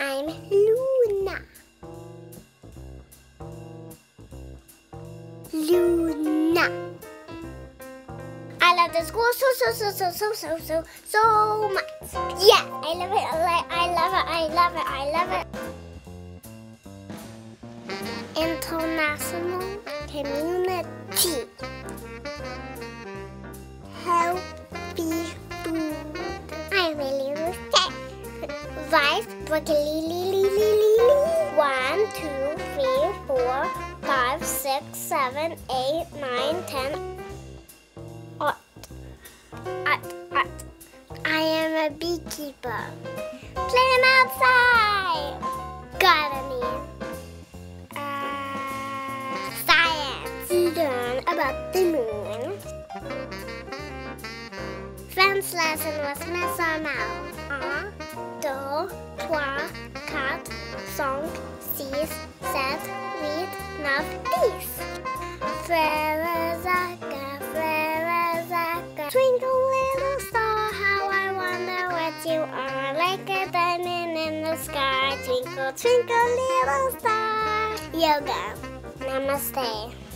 I'm Luna. Luna. I love the school so, so, so, so, so, so, so, so much. Yeah, I love it. I love it. I love it. I love it. International Community. Rice, broccoli, li, li, li, li, li. One, two, three, four, five, six, seven, eight, nine, ten. Ot. Ot, ot. I am a beekeeper. Playing outside. Gardening. Uh, science. Learn about the moon. French lesson was Miss Mouse. Un, deux, trois, quatre, cinq, six, sept, huit, neuf. Frère Zaka, Zaka. Twinkle little star, how I wonder what you are. Like a diamond in the sky. Twinkle, twinkle little star. Yoga. Namaste.